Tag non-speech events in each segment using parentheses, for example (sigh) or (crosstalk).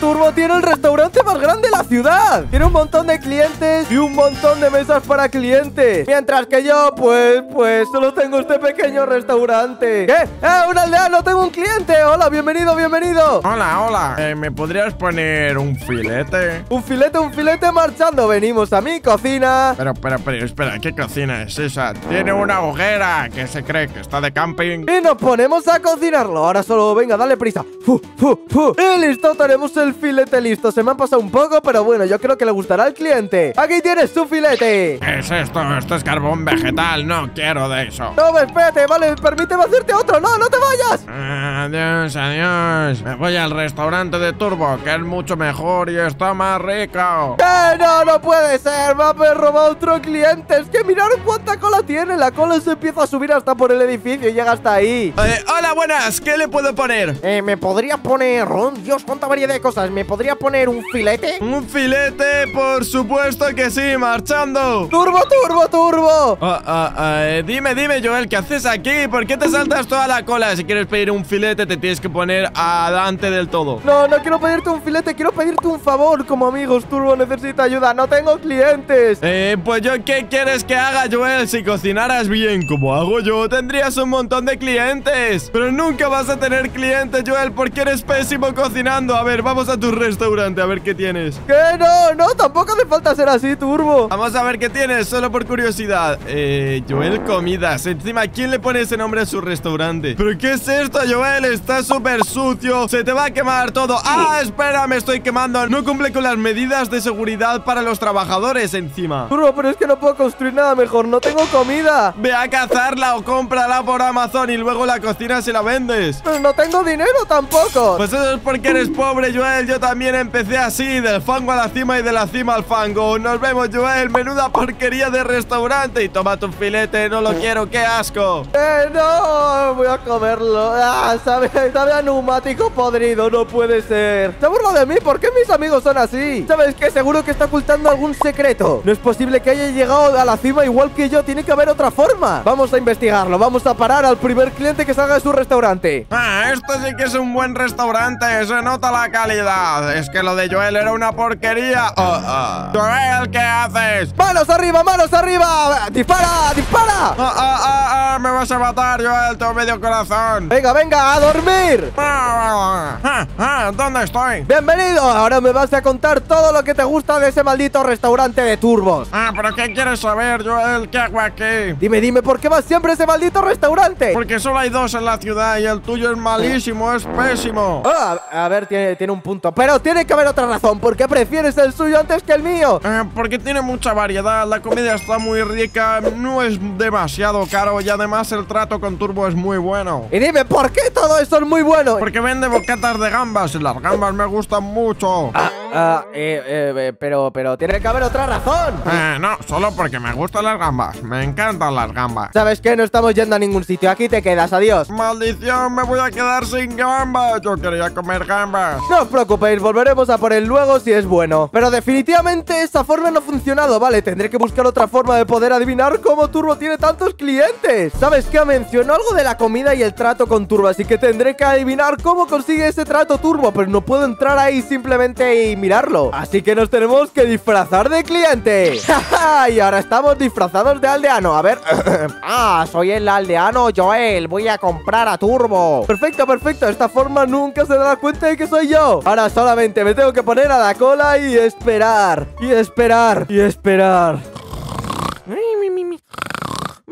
Turbo tiene el restaurante más grande de la ciudad. Tiene un montón de clientes y un montón de mesas para clientes. Mientras que yo, pues, pues, solo tengo este pequeño restaurante. ¿Qué? ¡Eh, un aldeano! ¡Tengo un cliente! ¡Hola, bienvenido, bienvenido! Hola, hola. Eh, ¿Me podrías poner un filete? Un filete, un filete marchando. Venimos a mi cocina. Pero, pero, pero, espera, ¿qué cocina es esa? Tiene una hoguera que se cree que está de camping. Y nos ponemos a cocinarlo. Ahora solo, venga, dale prisa. ¡Fu, fu, fu! Y listo, tenemos el filete listo. Se me ha pasado un poco, pero bueno, yo creo que le gustará al cliente. Aquí tienes tu filete. ¿Qué es esto? Esto es carbón vegetal. No quiero de eso. No, espérate, vale, permíteme hacerte otro. No, no te vayas. Adiós, adiós. Me voy al restaurante de Turbo, que es mucho mejor y está más rico. ¡Eh, no, no puede ser! ¡Me ha robado otro cliente! ¡Es que mirad cuánta cola tiene! La cola se empieza a subir hasta por el edificio y llega hasta ahí. Eh, hola, buenas. ¿Qué le puedo poner? Eh, ¿me podría poner... Oh, Dios, cuánta variedad de cosas. ¿Me podría poner un filete? Un filete, por supuesto que sí, marchando. ¡Turbo, turbo, turbo! Ah, ah, ah, eh, dime, dime, Joel, ¿qué haces aquí? ¿Por qué te saltas toda la cola? Si quieres pedir un filete, te tienes que poner adelante del todo. No, no quiero pedirte un filete, quiero pedirte un favor. Como amigos, Turbo necesita ayuda. No tengo clientes. Eh, pues yo, ¿qué quieres que haga, Joel? Si cocinaras bien como hago yo, tendrías un montón de clientes. Pero nunca vas a tener clientes, Joel, porque eres pésimo cocinando. A ver, vamos a tu restaurante, a ver qué tienes. ¿Qué? No, no, tampoco hace falta ser así, Turbo. Vamos a ver qué tienes, solo por curiosidad. Eh, Joel Comidas. Encima, ¿quién le pone ese nombre a su restaurante? ¿Pero qué es esto, Joel? Está súper sucio. Se te va a quemar todo. ¡Ah, espera! Me estoy quemando. No cumple con las medidas de seguridad para los trabajadores encima. Turbo, pero es que no puedo construir nada mejor. No tengo comida. Ve a cazarla o cómprala por Amazon y luego la cocinas y la vendes. Pero no tengo dinero tampoco. Pues eso es porque eres pobre, Joel. Yo también empecé así, del fango a la cima y de la cima al fango. Nos vemos, Joel. Menuda porquería de restaurante. Y toma tu filete, no lo quiero, qué asco. Eh, no, voy a comerlo. Ah, sabe, sabe a neumático podrido, no puede ser. Se burla de mí, ¿por qué mis amigos son así? ¿Sabes qué? Seguro que está ocultando algún secreto. No es posible que haya llegado a la cima igual que yo, tiene que haber otra forma. Vamos a investigarlo, vamos a parar al primer cliente que salga de su restaurante. Ah, esto sí que es un buen restaurante, se nota la calidad. Es que lo de Joel era una porquería. Oh, oh. Joel, ¿qué haces? ¡Manos arriba, manos arriba! ¡Dispara, dispara! Ah, me vas a matar, Joel, tengo medio corazón. Venga, venga, a dormir. Ah, ah, ah, ¿Dónde estoy? Bienvenido, ahora me vas a contar todo lo que te gusta de ese maldito restaurante de turbos. Ah, pero ¿qué quieres saber, Joel? ¿Qué hago aquí? Dime, dime, ¿por qué vas siempre a ese maldito restaurante? Porque solo hay dos en la ciudad y el tuyo es malísimo, es pésimo. Ah, a ver, tiene, tiene un punto. Pero tiene que haber otra razón. ¿Por qué prefieres el suyo antes que el mío? Eh, porque tiene mucha variedad, la comida está muy rica, no es demasiado caro y además el trato con Turbo es muy bueno. Y dime, ¿por qué todo esto es muy bueno? Porque vende boquetas de gambas y las gambas me gustan mucho. Ah, ah, eh, eh, eh, pero, pero tiene que haber otra razón. Eh, no, solo porque me gustan las gambas, me encantan las gambas. ¿Sabes qué? No estamos yendo a ningún sitio. Aquí te quedas. Adiós. Maldición, me voy a quedar sin gambas. Yo quería comer gambas. No os preocupéis, volveremos a por él luego si es bueno. Pero definitivamente esa forma no ha funcionado, ¿vale? Tendré que buscar otra forma de poder adivinar cómo Turbo tiene tantos clientes. ¿Sabes qué? Mencionó algo de la comida y el trato con Turbo, así que tendré que adivinar cómo consigue ese trato Turbo, pero no puedo entrar ahí simplemente y mirarlo. Así que nos tenemos que disfrazar de cliente. (laughs) y ahora estamos disfrazados de aldeano. A ver. (coughs) ah, soy el aldeano Joel. Voy a comprar a Turbo. Perfecto, perfecto. De esta forma nunca se dará cuenta de que soy yo. Ahora solamente me tengo que poner a la cola y esperar. Y esperar. Y esperar.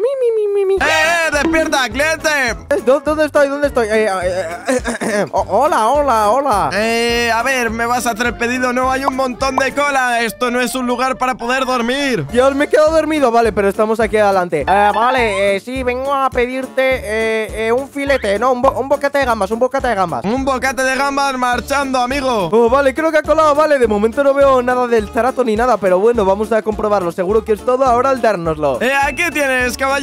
¡Eh, eh! ¡Despierta, cliente! ¿Dó- ¿Dónde estoy? ¿Dónde estoy? Eh, eh, oh, hola, hola, hola. Eh, a ver, ¿me vas a hacer el pedido? No, hay un montón de cola. Esto no es un lugar para poder dormir. Dios, me he quedado dormido, vale, pero estamos aquí adelante. Vale, eh, sí, vengo a pedirte un filete, no, un, bo- un bocate de gambas, un bocate de gambas. Un bocate de gambas marchando, amigo. Oh, vale, creo que ha colado, vale, de momento no veo nada del trato ni nada, pero bueno, vamos a comprobarlo, seguro que es todo ahora al dárnoslo. Eh, aquí tienes, caballero.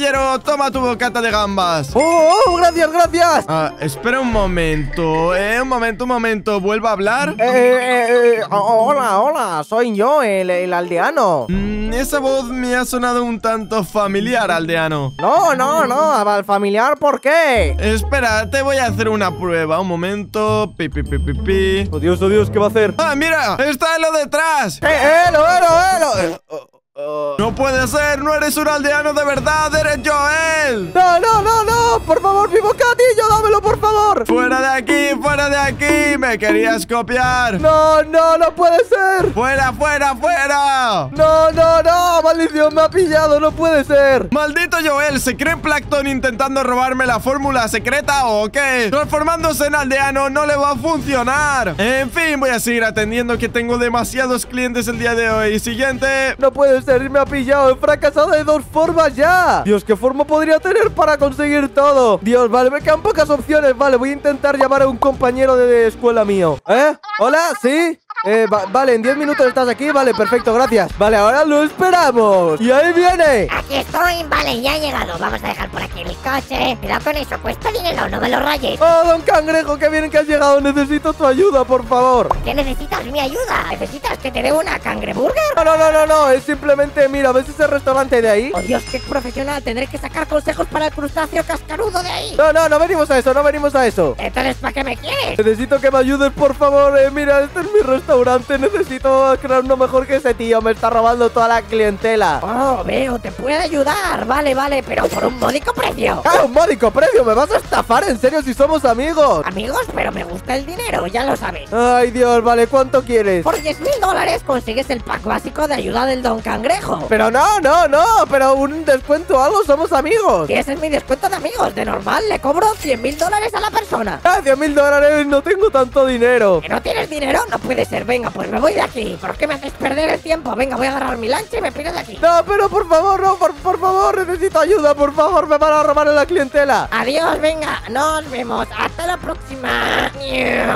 Toma tu bocata de gambas. ¡Oh, oh, gracias, gracias! Ah, espera un momento. Eh, un momento, un momento. ¿Vuelvo a hablar? Eh, eh, eh, oh, hola, hola, soy yo, el, el aldeano. Mm, esa voz me ha sonado un tanto familiar, aldeano. No, no, no, al familiar, ¿por qué? Espera, te voy a hacer una prueba. Un momento. Pi, pi, pi, pi, pi. Oh Dios, oh Dios, ¿qué va a hacer? ¡Ah, mira! ¡Está lo detrás! ¡Eh, elo, elo, elo! Eh, oh, oh. ¡No puede ser! ¡No eres un aldeano de verdad! ¡Eres Joel! No, no, no, no, por favor, mi bocadillo, dámelo, por favor. ¡Fuera de aquí! ¡Fuera de aquí! ¡Me querías copiar! No, no, no puede ser. ¡Fuera, fuera, fuera! No, no, no, maldición, me ha pillado, no puede ser. ¡Maldito Joel! ¿Se cree Plankton intentando robarme la fórmula secreta o qué? Transformándose en aldeano no le va a funcionar. En fin, voy a seguir atendiendo que tengo demasiados clientes el día de hoy. Siguiente. No puede ser, me ha pillado, he fracasado de dos formas ya. Dios, ¿qué forma podría tener para conseguir todo? Dios, vale, me quedan pocas opciones, vale, voy a intentar llamar a un compañero de escuela mío. ¿Eh? ¿Hola? ¿Sí? Eh, va- vale, en 10 minutos estás aquí, vale, perfecto, gracias Vale, ahora lo esperamos Y ahí viene Aquí estoy, vale, ya he llegado. Vamos a dejar por aquí el coche. Cuidado con eso, cuesta dinero, no me lo rayes. Oh, don Cangrejo, qué bien que has llegado Necesito tu ayuda, por favor ¿Qué necesitas mi ayuda? ¿Necesitas que te dé una cangreburger? No, no, no, no, no, es simplemente, mira, ¿ves ese restaurante de ahí? Oh Dios, qué profesional. Tendré que sacar consejos para el crustáceo cascarudo de ahí. No, no, no venimos a eso, no venimos a eso Entonces, ¿para qué me quieres? Necesito que me ayudes, por favor, eh, mira, este es mi restaurante Necesito crear uno mejor que ese tío Me está robando toda la clientela Oh, veo, te puede ayudar. Vale, vale, pero por un módico precio. (laughs) ¡Ah, un módico precio! ¿Me vas a estafar en serio si somos amigos? Amigos, pero me gusta el dinero, ya lo sabes. Ay, Dios, vale, ¿cuánto quieres? Por 10 mil dólares consigues el pack básico de ayuda del Don Cangrejo. Pero no, no, no, pero un descuento o algo, somos amigos. Y ese es mi descuento de amigos. De normal le cobro 100 mil dólares a la persona. Ah, 10 mil dólares, no tengo tanto dinero. ¿Que no tienes dinero? No puede ser. Venga, pues me voy de aquí. ¿Por qué me haces perder el tiempo? Venga, voy a agarrar mi lancha y me pido de aquí. No, pero por favor, no, por, por favor, necesito ayuda, por favor, me van a robar en la clientela. Adiós, venga. Nos vemos. Hasta la próxima.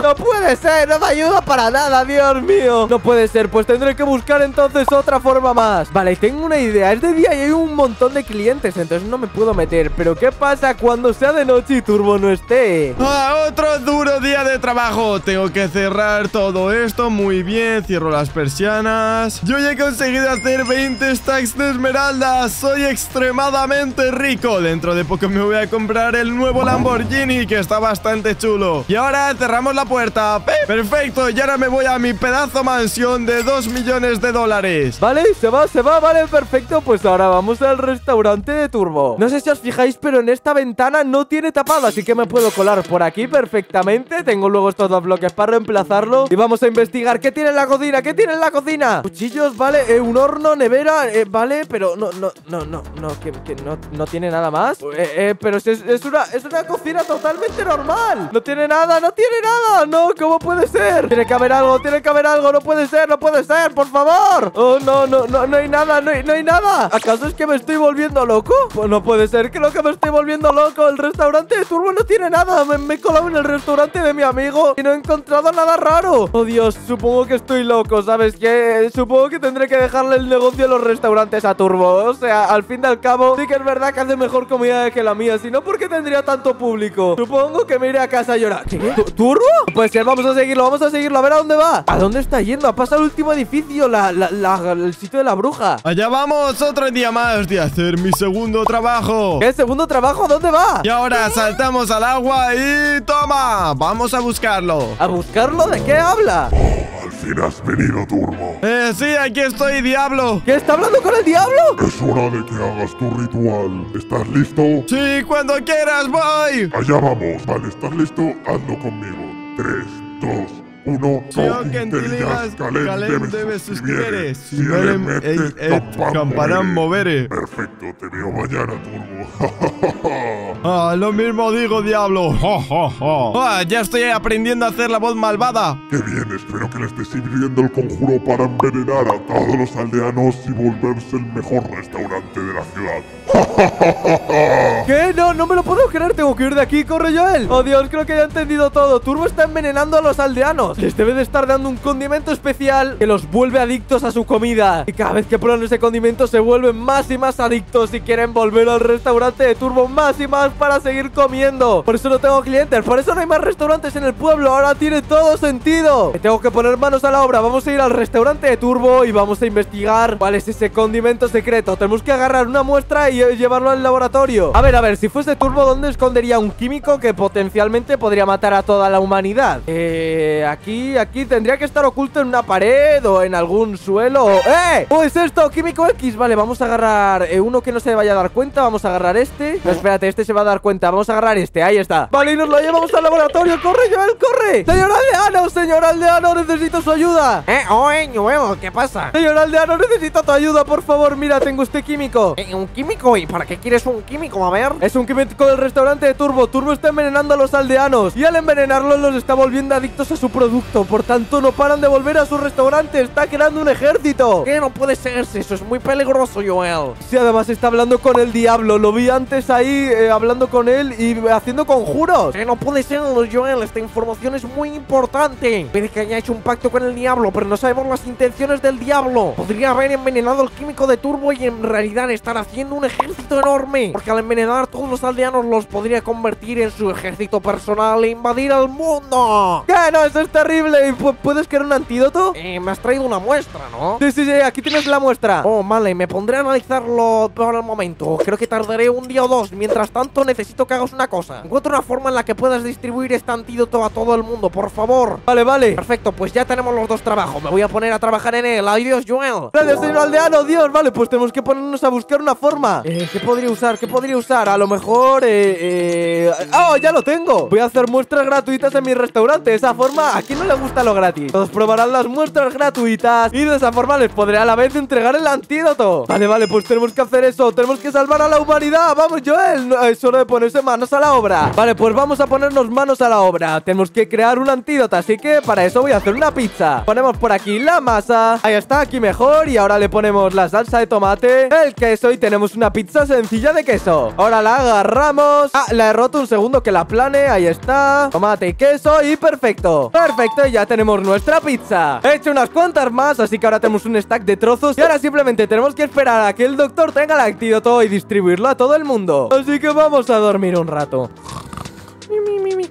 No puede ser, no me ayuda para nada, Dios mío. No puede ser, pues tendré que buscar entonces otra forma más. Vale, tengo una idea. Es de día y hay un montón de clientes, entonces no me puedo meter. Pero ¿qué pasa cuando sea de noche y Turbo no esté? ¡Ah, otro duro día de trabajo! Tengo que cerrar todo esto muy bien. Cierro las persianas. Yo ya he conseguido hacer 20 stacks de esmeraldas. Soy extremadamente rico. Dentro de poco me voy a comprar el nuevo Lamborghini, que está bastante chulo. Y ahora cerramos la puerta. ¡Pe! Perfecto, y ahora me voy a mi pedazo mansión de 2 millones de dólares. Vale, se va, se va, vale, perfecto Pues ahora vamos al restaurante de Turbo No sé si os fijáis, pero en esta ventana no tiene tapado Así que me puedo colar por aquí perfectamente Tengo luego estos dos bloques para reemplazarlo Y vamos a investigar ¿Qué tiene en la cocina? ¿Qué tiene en la cocina? Cuchillos, vale, eh, un horno, nevera, eh, vale Pero no, no, no, no, no, que, que no, no tiene nada más. Eh, eh, Pero es, es una, es una cocina totalmente normal. No tiene nada, no tiene nada. No, ¿cómo puede ser? Tiene que haber algo, tiene que haber algo. No puede ser, no puede ser, por favor. Oh, no, no, no, no hay nada, no hay, no hay nada. ¿Acaso es que me estoy volviendo loco? Pues no puede ser, creo que me estoy volviendo loco El restaurante de Turbo no tiene nada. Me, me he colado en el restaurante de mi amigo Y no he encontrado nada raro. Oh Dios, supongo que estoy loco, ¿sabes qué? Supongo que tendré que dejarle el negocio de los restaurantes a Turbo O sea, al fin y al cabo Sí que es verdad que hace mejor comida que la mía Si no, ¿por qué tendría tanto público? Supongo que me iré a casa a llorar ¿Qué? ¿Tu- ¿Turbo? Pues ser, vamos a seguirlo, vamos a seguirlo A ver a dónde va ¿A dónde está yendo? Ha pasado el último edificio la, la, la- el sitio de la bruja Allá vamos, otro día más de hacer mi segundo trabajo. ¿Qué? ¿Segundo trabajo? ¿Dónde va? Y ahora saltamos al agua y toma, vamos a buscarlo. ¿A buscarlo? ¿De qué habla? Al fin has venido, Turbo. Eh, sí, aquí estoy, diablo. ¿Qué está hablando con el diablo? Es hora de que hagas tu ritual. ¿Estás listo? Sí, cuando quieras, voy. Allá vamos. Vale, ¿estás listo? Hazlo conmigo. 3, 2, 1. Si o que entiendas, Calem debe suscribere. Si et, et, campanam movere. Perfecto, te veo mañana, Turbo. (laughs) Ah, lo mismo digo, diablo. (laughs) Ja, ja, ja. Ah, ya estoy aprendiendo a hacer la voz malvada. Qué bien, espero que le esté sirviendo el conjuro para envenenar a todos los aldeanos y volverse el mejor restaurante de la ciudad. (laughs) ¿Qué? No, no me lo puedo creer. Tengo que ir de aquí. Corre, Joel. Oh, Dios, creo que ya he entendido todo. Turbo está envenenando a los aldeanos. Les debe de estar dando un condimento especial que los vuelve adictos a su comida. Y cada vez que prueban ese condimento se vuelven más y más adictos y quieren volver al restaurante de Turbo más y más para seguir comiendo. Por eso no tengo clientes. Por eso no hay más restaurantes en el pueblo. Ahora tiene todo sentido. Me tengo que poner manos a la obra. Vamos a ir al restaurante de Turbo y vamos a investigar cuál es ese condimento secreto. Tenemos que agarrar una muestra y llevarlo al laboratorio. A ver, a ver, si fuese Turbo, ¿dónde escondería un químico que potencialmente podría matar a toda la humanidad? Eh, aquí, aquí tendría que estar oculto en una pared o en algún suelo. ¡Eh! ¿Oh, es esto? Químico X. Vale, vamos a agarrar eh, uno que no se vaya a dar cuenta. Vamos a agarrar este. No, espérate, este se va a dar cuenta. Vamos a agarrar este. Ahí está. Vale, y nos lo llevamos al laboratorio. ¡Corre, Joel, corre! ¡Señor aldeano, señor aldeano! Necesito su ayuda. Eh, oye, Joel, ¿qué pasa? Señor aldeano, necesito tu ayuda, por favor. Mira, tengo este químico. Eh, ¿Un químico? ¿Y para qué quieres un químico? A ver. Es un químico del restaurante de Turbo. Turbo está envenenando a los aldeanos. Y al envenenarlos los está volviendo adictos a su producto. Por tanto, no paran de volver a su restaurante. Está creando un ejército. ¿Qué? No puede ser eso. Es muy peligroso, Joel. Sí, además está hablando con el diablo. Lo vi antes ahí eh, hablando con él y haciendo conjuros. Que no puede ser, Joel. Esta información es muy importante. Puede que haya hecho un pacto con el diablo, pero no sabemos las intenciones del diablo. Podría haber envenenado el químico de Turbo y en realidad estar haciendo un ejército enorme. Porque al envenenar todos los aldeanos los podría convertir en su ejército personal e invadir el mundo. ¿Qué? No, eso es terrible. ¿Y pu- ¿Puedes crear un antídoto? Eh, me has traído una muestra, ¿no? Sí, sí, sí. Aquí tienes la muestra. Oh, vale, me pondré a analizarlo por el momento. Creo que tardaré un día o dos. Mientras tanto, necesito que hagas una cosa. Encuentra una forma en la que puedas distribuir este antídoto a todo el mundo, por favor. Vale, vale. Perfecto, pues ya tenemos los dos trabajos. Me voy a poner a trabajar en él. Adiós, Joel. Gracias, señor aldeano, Dios, vale, pues tenemos que ponernos a buscar una forma. Eh, ¿qué podría usar? ¿Qué podría usar? A lo mejor, eh, eh... ¡Oh, ya lo tengo! Voy a hacer muestras gratuitas en mi restaurante. De esa forma, ¿a quién no le gusta lo gratis? Todos probarán las muestras gratuitas y de esa forma les podré a la vez entregar el antídoto. Vale, vale, pues tenemos que hacer eso. Tenemos que salvar a la humanidad. Vamos, Joel. No, Es de ponerse manos a la obra. Vale, pues vamos a ponernos manos a la obra. Tenemos que crear un antídoto, así que para eso voy a hacer una pizza. Ponemos por aquí la masa. Ahí está, aquí mejor. Y ahora le ponemos la salsa de tomate, el queso y tenemos una pizza sencilla de queso. Ahora la agarramos. Ah, la he roto un segundo que la plane. Ahí está. Tomate y queso y perfecto. Perfecto, y ya tenemos nuestra pizza. He hecho unas cuantas más, así que ahora tenemos un stack de trozos. Y ahora simplemente tenemos que esperar a que el doctor tenga el antídoto y distribuirlo a todo el mundo. Así que vamos Vamos a dormir un rato. Mi, mi, mi, mi.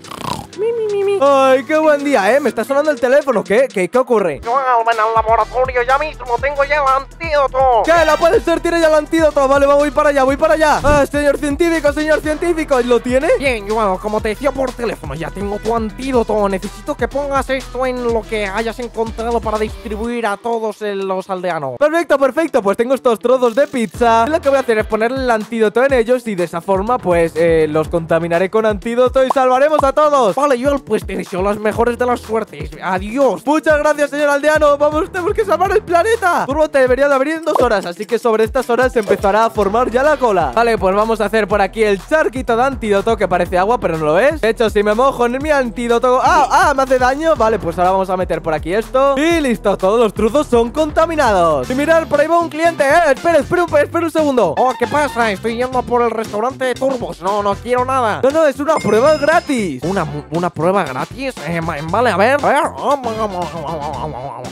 Mi, mi. Ay, qué buen día, ¿eh? Me está sonando el teléfono. ¿Qué? ¿Qué, qué ocurre? Joel, ven al laboratorio ya mismo. Tengo ya el antídoto. ¿Qué? ¿La puede ser? Tiene ya el antídoto. Vale, va, voy para allá, voy para allá. Ah, señor científico, señor científico. ¿Lo tiene? Bien, Joel, como te decía por teléfono, ya tengo tu antídoto. Necesito que pongas esto en lo que hayas encontrado para distribuir a todos los aldeanos. Perfecto, perfecto. Pues tengo estos trozos de pizza. Lo que voy a hacer es ponerle el antídoto en ellos y de esa forma, pues, eh, los contaminaré con antídoto y salvaremos a todos. Vale, Joel, pues te deseo las mejores de las suertes. Adiós. Muchas gracias, señor aldeano. Vamos, tenemos que salvar el planeta. Turbo te debería de abrir en dos horas, así que sobre estas horas se empezará a formar ya la cola. Vale, pues vamos a hacer por aquí el charquito de antídoto que parece agua, pero no lo es. De hecho, si me mojo en mi antídoto. ¡Ah! ¡Ah! ¿Me hace daño? Vale, pues ahora vamos a meter por aquí esto. Y listo, todos los trozos son contaminados. Y mirad, por ahí va un cliente, ¿eh? Espera, espera, espera un segundo. Oh, ¿qué pasa? Estoy yendo por el restaurante de turbos. No, no quiero nada. No, no, es una prueba gratis. ¿Una, una prueba gratis? Eh, ma- vale, a ver. A ver.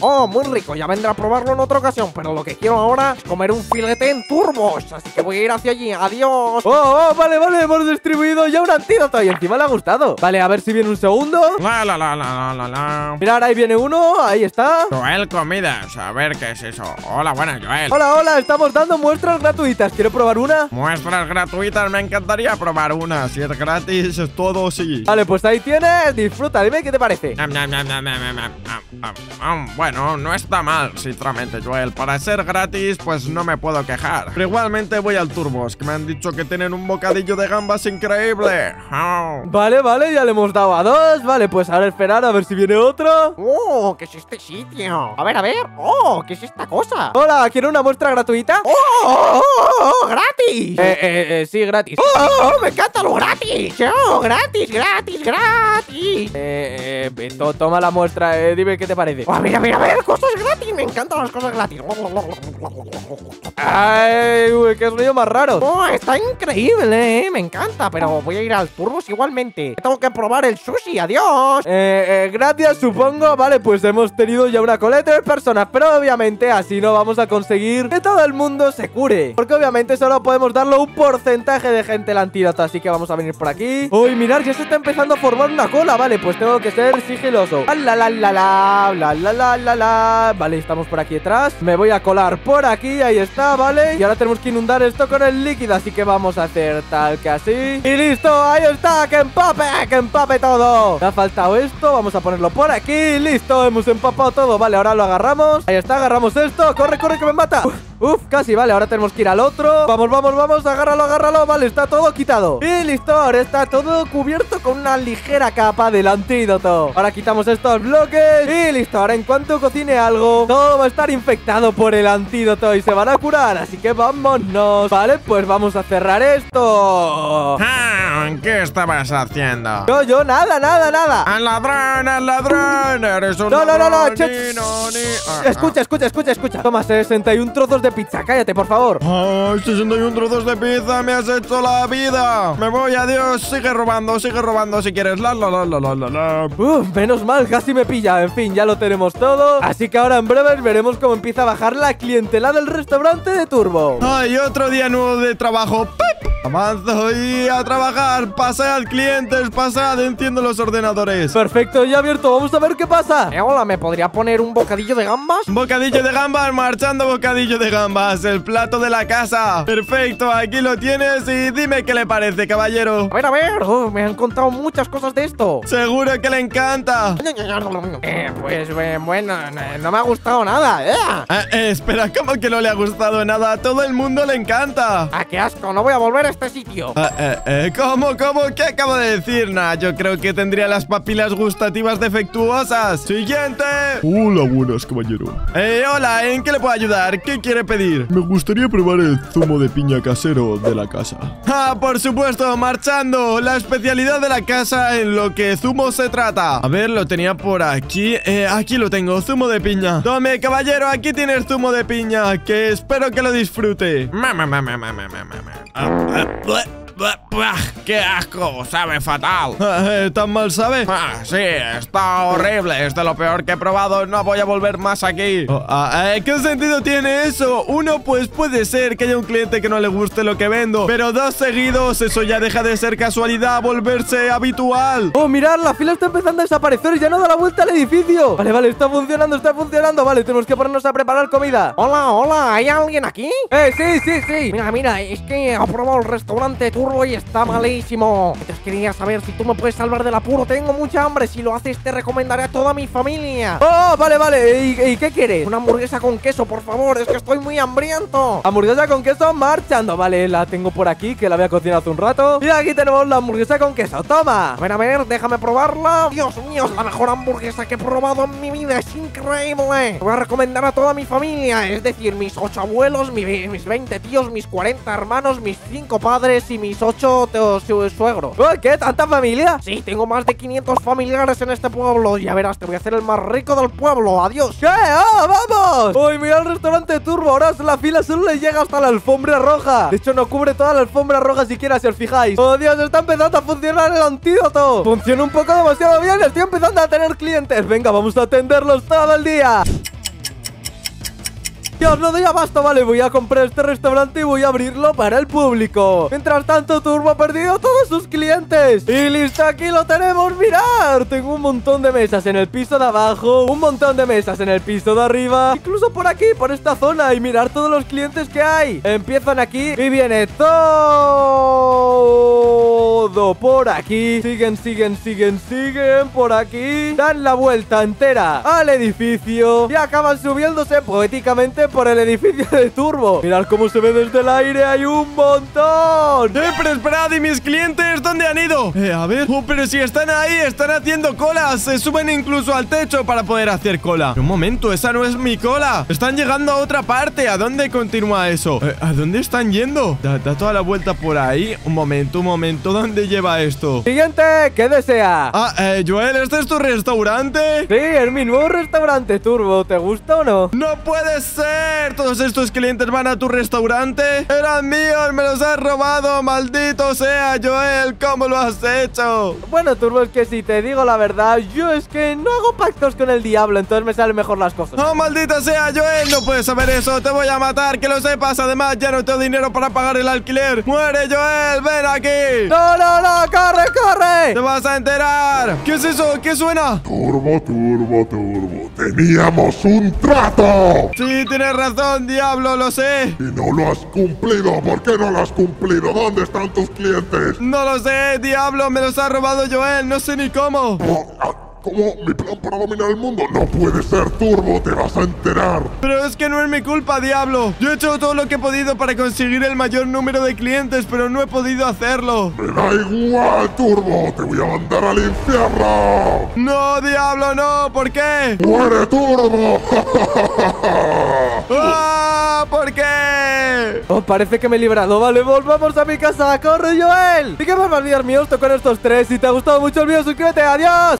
Oh, muy rico. Ya vendré a probarlo en otra ocasión. Pero lo que quiero ahora es comer un filete en turbos. Así que voy a ir hacia allí. Adiós. Oh, oh, vale, vale, hemos distribuido ya un antídoto y encima le ha gustado. Vale, a ver si viene un segundo. La la la la la la la. Mirad, ahí viene uno, ahí está. Joel Comidas, a ver qué es eso. Hola, buenas, Joel. Hola, hola, estamos dando muestras gratuitas. ¿Quiero probar una? Muestras gratuitas, me encantaría probar una. Si es gratis, es todo sí. Vale, pues ahí tienes disfruta, dime qué te parece. Bueno, no está mal, sinceramente, Joel. Para ser gratis, pues no me puedo quejar. Pero igualmente voy al Turbos, que me han dicho que tienen un bocadillo de gambas increíble. Oh. Vale, vale, ya le hemos dado a dos. Vale, pues ahora esperar a ver si viene otro. ¡Oh! ¿Qué es este sitio? A ver, a ver. ¡Oh! ¿Qué es esta cosa? Hola, ¿quiero una muestra gratuita? Oh oh, ¡Oh! oh, oh, oh gratis eh, eh, eh, sí, gratis. ¡Oh, ¡Oh! ¡Me encanta lo gratis! ¡Oh! ¡Gratis, gratis, gratis! Eh, eh, to- toma la muestra, eh, dime qué te parece. ¡Oh, mira, mira, mira! ¡Cosas! Me encantan las cosas gratis. Ay, uy, qué ruido más raro. ¡Oh, está increíble, eh! Me encanta, pero voy a ir al Turbos igualmente. Tengo que probar el sushi, adiós. Eh, eh, gracias, supongo. Vale, pues hemos tenido ya una cola de tres personas. Pero obviamente así no vamos a conseguir que todo el mundo se cure. Porque obviamente solo podemos darle un porcentaje de gente el antídoto. Así que vamos a venir por aquí. Uy, mirar, ya se está empezando a formar una cola. Vale, pues tengo que ser sigiloso. La la la la la la la la la la. Vale, estamos por aquí detrás. Me voy a colar por aquí. Ahí está, vale. Y ahora tenemos que inundar esto con el líquido. Así que vamos a hacer tal que así. Y listo, ahí está. Que empape, que empape todo. Me ha faltado esto. Vamos a ponerlo por aquí. Listo, hemos empapado todo. Vale, ahora lo agarramos. Ahí está, agarramos esto. Corre, corre, que me mata. Uf, uf, casi, vale. Ahora tenemos que ir al otro. Vamos, vamos, vamos. Agárralo, agárralo. Vale, está todo quitado. Y listo, ahora está todo cubierto con una ligera capa del antídoto. Ahora quitamos estos bloques. Y listo, ahora en cuanto cocine algo, todo va a estar infectado por el antídoto y se van a curar. Así que vámonos. Vale, pues vamos a cerrar esto. Ah, ¿Qué estabas haciendo? Yo, yo, nada, nada, nada. ¡Al ladrón, al ladrón! ¡Eres un No, no, no, no, ladrón! Ni, no, ni- Ah, Escucha, escucha, escucha, escucha. Toma 61 trozos de pizza. Cállate, por favor. ah. ¡Ay, 61 trozos de pizza! ¡Me has hecho la vida! ¡Me voy, adiós! Sigue robando, sigue robando si quieres. La, la, la, la, la, la, la. Uf, menos mal, casi me pilla. En fin, ya lo tenemos todo. Así que ahora en breves veremos cómo empieza a bajar la clientela del restaurante de Turbo. ¡Ay, otro día nuevo de trabajo! ¡Pip! Avanzo y a trabajar. Pasad, clientes, pasad. Enciendo los ordenadores. Perfecto, ya abierto. Vamos a ver qué pasa. Eh, hola, ¿me podría poner un bocadillo de gambas? Bocadillo de gambas, marchando bocadillo de gambas, el plato de la casa. Perfecto, aquí lo tienes y dime qué le parece, caballero. A ver, a ver, oh, me han contado muchas cosas de esto. Seguro que le encanta. (laughs) Eh, pues eh, bueno, no, no me ha gustado nada, ¿eh? Eh, eh, espera, ¿cómo que no le ha gustado nada? A todo el mundo le encanta. ¡Ah, qué asco! No voy a volver a este sitio. Eh, eh, eh, ¿Cómo, cómo? ¿Qué acabo de decir? Nah, yo creo que tendría las papilas gustativas defectuosas. Siguiente. Hola, buenas, caballero. Eh, hola, ¿en qué le puedo ayudar? ¿Qué quiere pedir? Me gustaría probar el zumo de piña casero de la casa. Ah, por supuesto, marchando. La especialidad de la casa en lo que zumo se trata. A ver, lo tenía por aquí. Eh, aquí lo tengo, zumo de piña. Tome, caballero, aquí tienes zumo de piña. Que espero que lo disfrute. Ma, ma, ma, ma, ma, Blah. ¡Qué asco! Sabe fatal. Ah, eh, ¿Tan mal sabe? Ah, sí, está horrible. Es de lo peor que he probado. No voy a volver más aquí. Oh, ah, eh, ¿Qué sentido tiene eso? Uno, pues puede ser que haya un cliente que no le guste lo que vendo. Pero dos seguidos, eso ya deja de ser casualidad a volverse habitual. Oh, mirad, la fila está empezando a desaparecer y ya no da la vuelta al edificio. Vale, vale, está funcionando, está funcionando. Vale, tenemos que ponernos a preparar comida. Hola, hola, ¿hay alguien aquí? Eh, sí, sí, sí. Mira, mira, es que he probado el restaurante Y está malísimo. Entonces quería saber si tú me puedes salvar del apuro. Tengo mucha hambre. Si lo haces, te recomendaré a toda mi familia. Oh, vale, vale. ¿Y, y qué quieres? Una hamburguesa con queso, por favor. Es que estoy muy hambriento. Hamburguesa con queso marchando. Vale, la tengo por aquí, que la había cocinado hace un rato. Y aquí tenemos la hamburguesa con queso. Toma. A ver, a ver, déjame probarla. Dios mío, es la mejor hamburguesa que he probado en mi vida. Es increíble. Voy a recomendar a toda mi familia. Es decir, mis ocho abuelos, mi- mis 20 tíos, mis 40 hermanos, mis 5 padres y mis 8 su- suegros. ¿Qué? ¿Tanta familia? Sí, tengo más de 500 familiares en este pueblo. Ya verás, te voy a hacer el más rico del pueblo. Adiós. ¿Qué? ¡Ah, vamos! Uy, mira el restaurante Turbo. Ahora la fila solo le llega hasta la alfombra roja. De hecho, no cubre toda la alfombra roja siquiera, si os fijáis. ¡Oh, Dios! Está empezando a funcionar el antídoto. Funciona un poco demasiado bien. Estoy empezando a tener clientes. Venga, vamos a atenderlos todo el día. Dios, no doy abasto, vale, voy a comprar este restaurante y voy a abrirlo para el público. Mientras tanto, Turbo ha perdido todos sus clientes. Y listo, aquí lo tenemos, mirar Tengo un montón de mesas en el piso de abajo Un montón de mesas en el piso de arriba Incluso por aquí, por esta zona. Y mirar todos los clientes que hay. Empiezan aquí y viene todo por aquí Siguen, siguen, siguen, siguen por aquí Dan la vuelta entera al edificio Y acaban subiéndose poéticamente por el edificio de Turbo Mirad cómo se ve desde el aire, hay un montón ¡Eh, pero esperad! ¿Y mis clientes dónde han ido? Eh, a ver. Oh, pero si están ahí, están haciendo colas. Se suben incluso al techo para poder hacer cola. Un momento, esa no es mi cola. Están llegando a otra parte. ¿A dónde continúa eso? Eh, ¿A dónde están yendo? Da, da toda la vuelta por ahí. Un momento, un momento. ¿Dónde lleva esto? Siguiente, ¿qué desea? Ah, eh, Joel, ¿este es tu restaurante? Sí, es mi nuevo restaurante Turbo, ¿te gusta o no? ¡No puede ser! ¿Todos estos clientes van a tu restaurante? ¡Eran míos! ¡Me los has robado! ¡Maldito sea, Joel! ¿Cómo lo has hecho? Bueno, Turbo, es que si te digo la verdad, yo es que no hago pactos con el diablo, entonces me salen mejor las cosas. ¡Oh, maldita sea, Joel! No puedes saber eso. Te voy a matar, que lo sepas. Además, ya no tengo dinero para pagar el alquiler. ¡Muere, Joel! ¡Ven aquí! ¡No, no, no! ¡Corre, corre! ¡Te vas a enterar! ¿Qué es eso? ¿Qué suena? Turbo, turbo, turbo. Teníamos un trato. Sí, tienes razón, diablo, lo sé. Y no lo has cumplido. ¿Por qué no lo has cumplido? ¿Dónde están tus clientes? No lo sé, diablo, me los ha robado Joel. No sé ni cómo. Oh, ah, ¿Cómo? ¿Mi plan para dominar el mundo? No puede ser, Turbo. Te vas a enterar. Pero es que no es mi culpa, diablo. Yo he hecho todo lo que he podido para conseguir el mayor número de clientes, pero no he podido hacerlo. Me da igual, Turbo. Te voy a mandar al infierno. No, diablo, no. ¿Por qué? ¡Muere, Turbo! (laughs) ¡Ah! ¿Por qué? Oh, parece que me he librado. Vale, volvamos a mi casa. ¡Corre, Joel! Y que vamos a olvidar mi hosto con estos tres. Si te ha gustado mucho el vídeo, suscríbete. ¡Adiós!